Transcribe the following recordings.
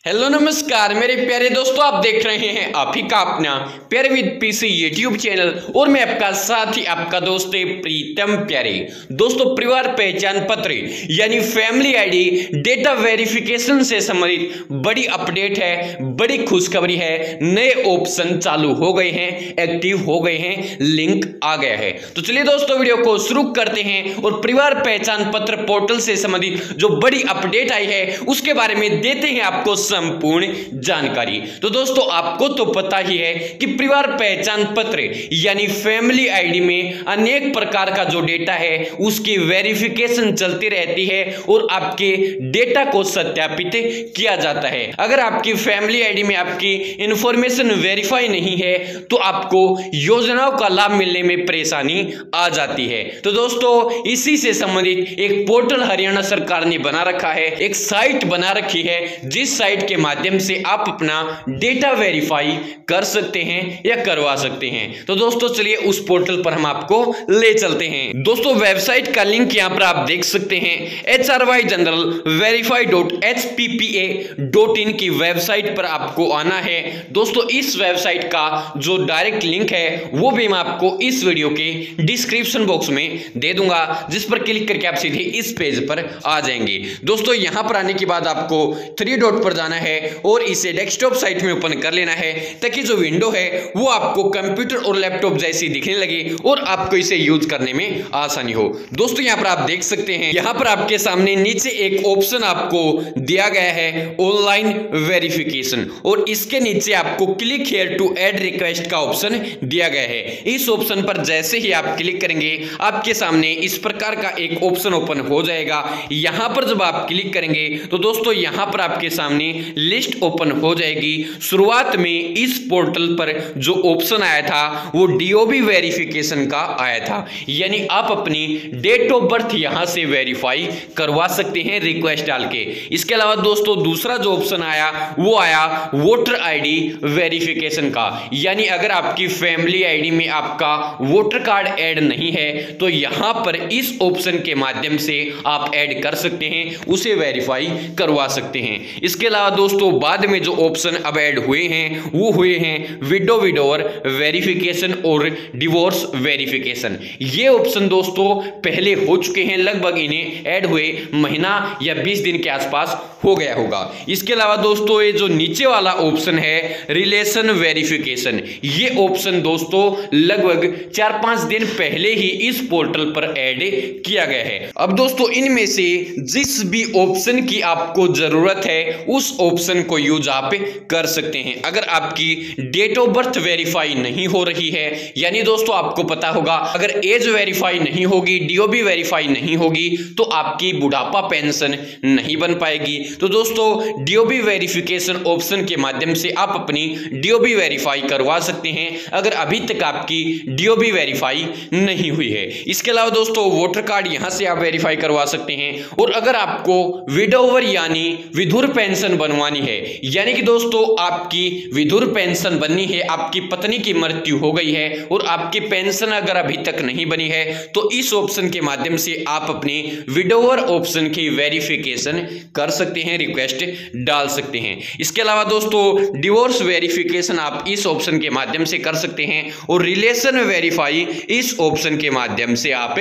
Hello, नमस्कार। मेरे प्यारे दोस्तों, आप देख रहे हैं आप ही का अपना प्यारे विद पीसी यूट्यूब चैनल और मैं आपका साथ ही आपका दोस्त प्रीतम प्यारे। दोस्तों, परिवार पहचान पत्र, यानी फैमिली आईडी डेटा वेरिफिकेशन से संबंधित बड़ी अपडेट है, बड़ी खुशखबरी है, नए ऑप्शन चालू हो गए हैं एक्टिव हो गए हैं लिंक आ गया है। तो चलिए दोस्तों वीडियो को शुरू करते हैं और परिवार पहचान पत्र पोर्टल से संबंधित जो बड़ी अपडेट आई है, उसके बारे में देते हैं आपको संपूर्ण जानकारी। तो दोस्तों, आपको तो पता ही है कि परिवार पहचान पत्र, यानी फैमिली आईडी में अनेक प्रकार का जो डेटा है, उसकी वेरिफिकेशन चलती रहती है और आपके डेटा को सत्यापित किया जाता है। अगर आपकी फैमिली आईडी में आपकी इंफॉर्मेशन वेरीफाई नहीं है तो आपको योजनाओं का लाभ मिलने में परेशानी आ जाती है। तो दोस्तों, इसी से संबंधित एक पोर्टल हरियाणा सरकार ने बना रखा है, एक साइट बना रखी है, जिस साइट के माध्यम से आप अपना डेटा वेरीफाई कर सकते हैं या करवा सकते हैं। तो दोस्तों, चलिए उस पोर्टल पर हम आपको ले चलते हैं। दोस्तों, वेबसाइट का लिंक यहाँ पर आप देख सकते हैं। H R Y general verify dot H P P A dot in की वेबसाइट पर आपको आना है। दोस्तों, इस वेबसाइट का जो डायरेक्ट लिंक है, वो भी मैं आपको इस वीडियो के डिस्क्रिप्शन बॉक्स में दे दूँगा, जिस पर क्लिक करके आप सीधे इस पेज पर आ जाएँगे। दोस्तों, यहाँ पर आने के बाद आपको थ्री डॉट पर जाना जाना है और इसे डेस्कटॉप साइट में ओपन कर लेना है। ताकि जो विंडो है, वो आपको कंप्यूटर और लैपटॉप जैसी दिखने लगे और आपको इसे यूज़ करने में आसानी हो। दोस्तों, यहाँ पर आप देख सकते हैं, यहाँ पर आपके सामने नीचे एक ऑप्शन आपको दिया गया है ऑनलाइन वेरिफिकेशन और इसके नीचे आपको click here to add request का ऑप्शन दिया गया है। इस ऑप्शन पर जैसे ही आप क्लिक करेंगे, आपके सामने इस प्रकार का एक ऑप्शन ओपन हो जाएगा। यहाँ पर जब आप क्लिक करेंगे तो दोस्तों, यहाँ पर आपके सामने लिस्ट ओपन हो जाएगी। शुरुआत में इस पोर्टल पर जो ऑप्शन आया था, वो डीओबी वेरिफिकेशन का आया था। यानी आप अपनी डेट ऑफ़ बर्थ यहाँ से वेरीफाई करवा सकते हैं रिक्वेस्ट डाल के। इसके अलावा दोस्तों, दूसरा जो ऑप्शन आया, वो आया वोटर आईडी वेरिफिकेशन का। यानी अगर आपकी फैमिली आईडी में आपका वोटर कार्ड ऐड नहीं है तो यहाँ पर इस ऑप्शन के माध्यम से आप ऐड कर सकते हैं, उसे वेरीफाई करवा सकते हैं। इसके अलावा दोस्तों, बाद में जो ऑप्शन अब ऐड हुए हैं, वो हुए हैं विडो विडोवर वेरिफिकेशन और डिवोर्स वेरिफिकेशन ये ऑप्शन दोस्तों पहले हो चुके हैं, लगभग इन्हें ऐड हुए महीना या 20 दिन के आसपास हो गया होगा. इसके अलावा दोस्तों, ये जो नीचे वाला ऑप्शन है रिलेशन वेरिफिकेशन ये ऑप्शन दोस्तों, लगभग चार पाँच दिन पहले ही इस पोर्टल पर ऐड किया गया है. अब दोस्तों, इनमें से जिस भी ऑप्शन की आपको ज़रूरत है, उस ऑप्शन को यूज़ आप कर सकते हैं। अगर आपकी डेट ऑफ़ बर्थ वेरीफाई नहीं हो रही है, यानी दोस्तों आपको पता होगा, अगर एज वेरीफाई नहीं होगी डीओबी वेरीफाई नहीं होगी तो आपकी बुढ़ापा पेंशन नहीं बन पाएगी। तो दोस्तों डीओबी वेरिफिकेशन ऑप्शन के माध्यम से आप अपनी डीओबी वेरीफाई करवा सकते हैं, अगर अभी तक आपकी डीओबी वेरीफाई नहीं हुई है। इसके अलावा दोस्तों वोटर कार्ड यहाँ से आप वेरीफाई करवा सकते हैं, और अगर आपको विडोवर यानी विधुर पेंशन बनवानी है। यानी कि दोस्तों, आपकी विधुर पेंशन बननी है, आपकी पत्नी की मृत्यु हो गई है और आपकी पेंशन अगर अभी तक नहीं बनी है तो इस ऑप्शन के माध्यम से आप अपनी विडोवर ऑप्शन की वेरिफिकेशन कर सकते हैं रिक्वेस्ट डाल सकते हैं। इसके अलावा दोस्तों डिवोर्स वेरिफिकेशन आप इस ऑप्शन के माध्यम से कर सकते हैं और रिलेशन वेरीफाई इस ऑप्शन के माध्यम से आप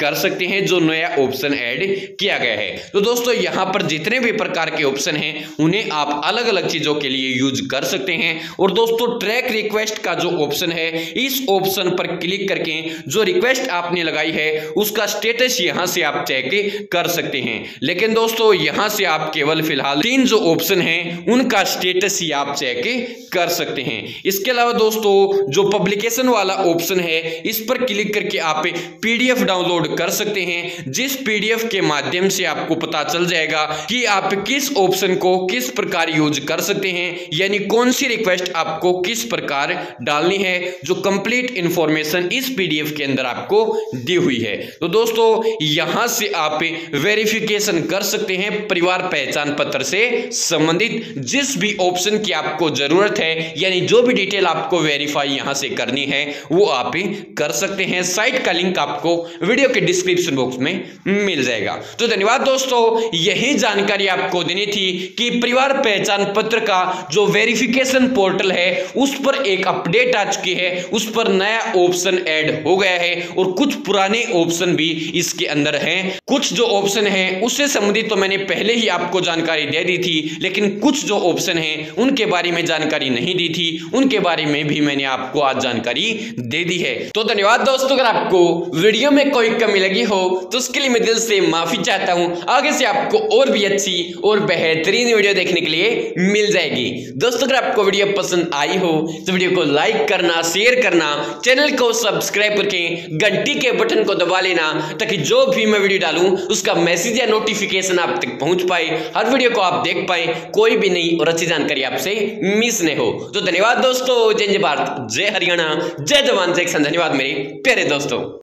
कर सकते हैं, जो नया ऑप्शन ऐड किया गया है। तो दोस्तों, यहाँ पर जितने भी प्रकार के ऑप्शन हैं उन्हें आप अलग अलग चीज़ों के लिए यूज़ कर सकते हैं। और दोस्तों ट्रैक रिक्वेस्ट का जो ऑप्शन है, इस ऑप्शन पर क्लिक करके जो रिक्वेस्ट आपने लगाई है, उसका स्टेटस यहाँ से आप चेक कर सकते हैं। लेकिन दोस्तों, यहाँ से आप केवल फ़िलहाल तीन जो ऑप्शन है, उनका स्टेटस ही आप चेक कर सकते हैं। इसके अलावा दोस्तों, जो पब्लिकेशन वाला ऑप्शन है, इस पर क्लिक करके आप पीडीएफ डाउनलोड कर सकते हैं। जिस पीडीएफ के माध्यम से आपको पता चल जाएगा कि आप किस ऑप्शन को किस प्रकार यूज़ कर सकते हैं, यानी कौन सी रिक्वेस्ट आपको किस प्रकार डालनी है, जो कंप्लीट इंफॉर्मेशन इस पीडीएफ के अंदर आपको दी हुई है। तो दोस्तों, यहाँ से आप वेरिफिकेशन कर सकते हैं परिवार पहचान पत्र से संबंधित। जिस भी ऑप्शन की आपको ज़रूरत है, यानी जो भी डिटेल आपको वेरीफाई यहाँ से करनी है, वो आप कर सकते हैं। साइट का लिंक आपको वीडियो के डिस्क्रिप्शन बॉक्स में मिल जाएगा। तो धन्यवाद दोस्तों, यही जानकारी आपको देनी थी कि परिवार पहचान पत्र का जो वेरिफिकेशन पोर्टल है, उस पर एक अपडेट आ चुकी है, उस पर नया ऑप्शन ऐड हो गया है और कुछ पुराने ऑप्शन भी इसके अंदर हैं। कुछ जो ऑप्शन है, उससे संबंधित तो मैंने पहले ही आपको जानकारी दे दी थी, लेकिन कुछ जो ऑप्शन है, उनके बारे में जानकारी नहीं दी थी, उनके बारे में भी मैंने आपको आज जानकारी दे दी है। तो धन्यवाद दोस्तों, अगर आपको वीडियो में कोई कमी लगी हो तो उसके लिए मैं दिल से माफ़ी चाहता हूँ। आगे से आपको और भी अच्छी और बेहतरीन वीडियो देखने के लिए मिल जाएगी। दोस्तों, अगर आपको वीडियो पसंद आई हो तो वीडियो को लाइक करना शेयर करना चैनल को सब्सक्राइब करके घंटी के बटन को दबा लेना, ताकि जो भी मैं वीडियो डालूं, उसका मैसेज या नोटिफिकेशन आप तक पहुँच पाए, हर वीडियो को आप देख पाए, कोई भी नई और अच्छी जानकारी आपसे मिस नहीं हो। तो धन्यवाद दोस्तों, जय जय भारत, जय हरियाणा, जय जवान, जय किसान। धन्यवाद मेरे प्यारे दोस्तों।